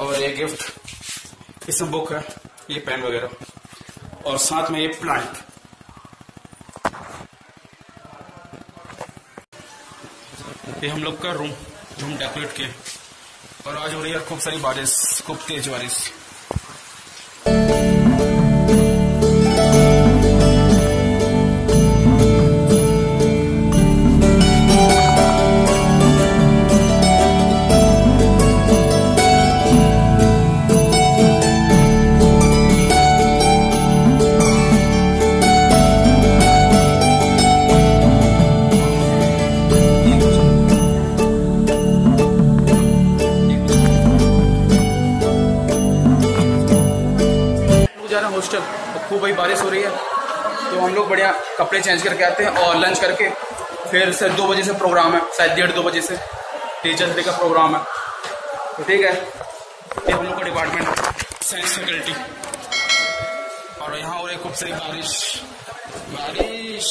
और ये गिफ्ट इसमें बुक है, ये पेन वगैरह। और साथ में ये प्लांट ये हम लोग का रूम जो हम डेकोरेट किए। और आज हो रही है खूब सारी बारिश, खूब तेज बारिश। खूब भाई बारिश हो रही है तो हम लोग बढ़िया कपड़े चेंज करके आते हैं और लंच करके फिर से दो बजे से प्रोग्राम है शायद डेढ़ दो बजे से। टीचर्स डे का प्रोग्राम है। तो ठीक है ये हम लोग का डिपार्टमेंट साइंस फैकल्टी और यहाँ हो रही खूब सारी बारिश। बारिश।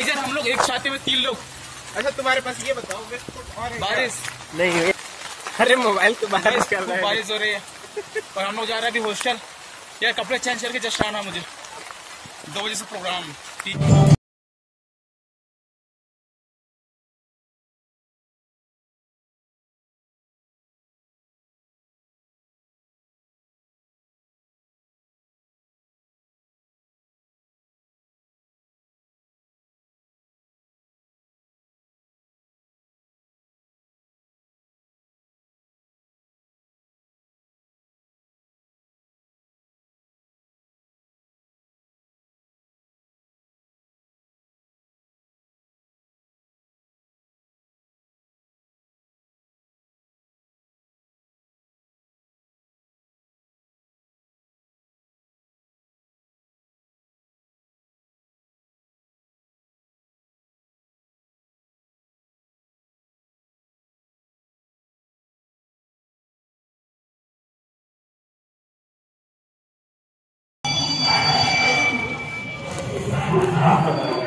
इधर हम लोग एक छाते में तीन लोग। अच्छा तुम्हारे पास ये बताओ और बारिश। नहीं अरे मोबाइल तो बारिश कर रहा है। बारिश हो रही है। और हम लोग जा रहे हैं अभी हॉस्टल यार कपड़े चेंज करके जस्ट आना मुझे। दो बजे से प्रोग्राम ठीक। Wow.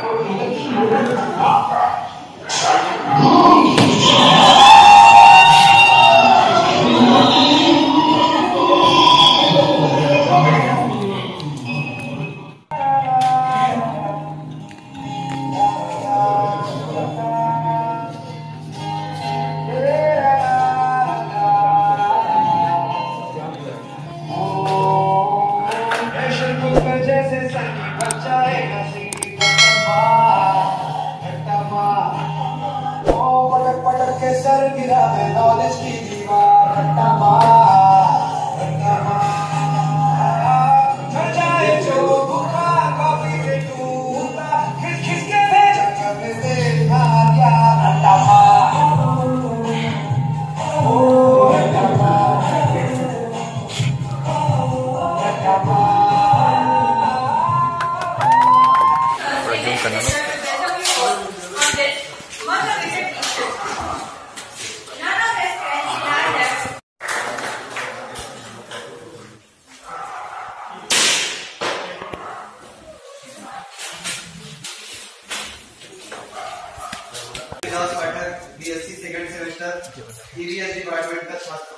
Second semester EVS department का छात्र।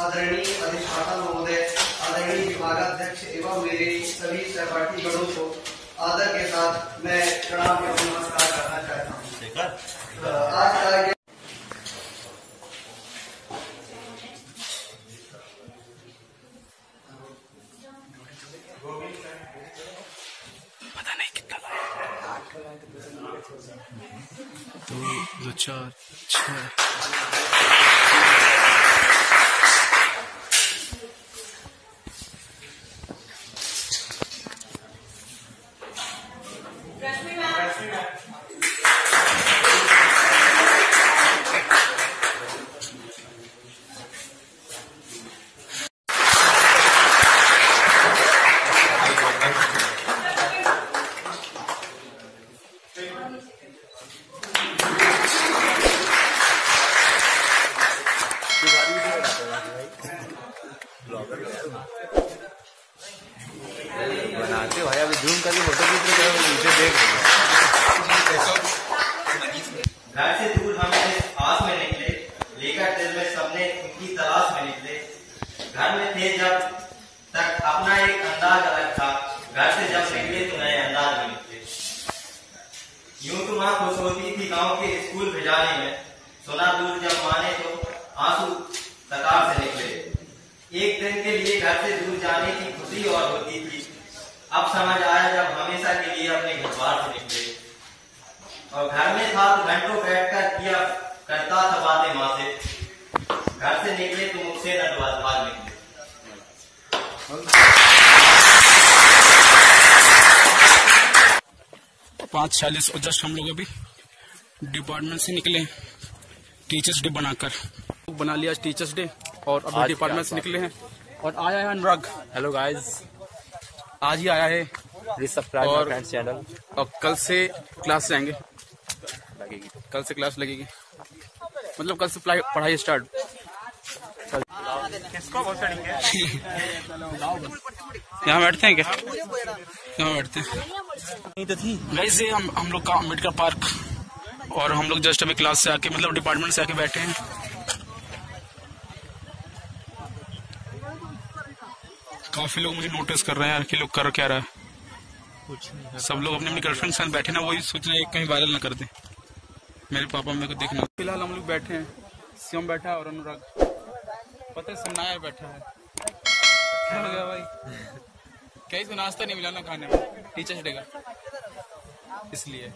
आदरणीय अधिष्ठाता महोदय आदरणीय विभागाध्यक्ष एवं मेरे सभी सहपाठी गणों को आदर के साथ मैं प्रणाम एवं नमस्कार करना चाहता हूँ। आज का एक दो चार छ Thank you. बनाते भाई, अभी जूम करके फ़ोटो खींच रहे थे वीडियो देख रहे घर से दूर हम इस आस में निकले, लेकर दिल में सबने उनकी तलाश में निकले। घर में थे जब तक अपना एक अंदाज अलग था। घर से जब निकले तो नए अंदाज में निकले। यूँ तो माँ खुश होती थी गाँव के स्कूल भेजाने में। सुना दूर जब माने तो आँसू कतार से निकले। एक दिन के लिए घर से दूर जाने की खुशी और होती थी। अब समझ आया जब हमेशा के लिए अपने घर बाहर से निकले। और घर में था तो घंटों बैठकर किया करता था बातें माँ से। घर से निकले तो मुझसे न बात बात निकले पाँच छियालीस और जस्ट हम लोग अभी डिपार्टमेंट से निकले टीचर्स डे बनाकर। बना लिया टीचर्स डे और अभी डिपार्टमेंट से निकले हैं। और आया है अनुराग। हेलो गाइस आज ही आया है। और- चैनल और कल से क्लास जाएँगे। लगेगी। कल से क्लास लगेगी। मतलब कल से पढ़ाई- स्टार्ट यहाँ बैठते हैं क्या? यहाँ बैठते हैं। नहीं तो थी। वैसे हम हम लोग का अंबेडकर पार्क। और हम लोग जस्ट अभी क्लास से आके मतलब डिपार्टमेंट से आके बैठे हैं। काफ़ी लोग मुझे नोटिस कर रहे हैं यार कि लोग कर क्या रहा है। सब लोग अपने अपनी गर्लफ्रेंड के साथ बैठे ना वही सोच रहे हैं कहीं वायरल ना कर दे। मेरे पापा मेरे को देखना फ़िलहाल हम लोग बैठे हैं शिवम बैठा है और अनुराग। पता है सन्नाया बैठा है। क्या हो गया भाई? कहीं से नाश्ता नहीं मिला ना खाने में। टीचर्स डे का इसलिए।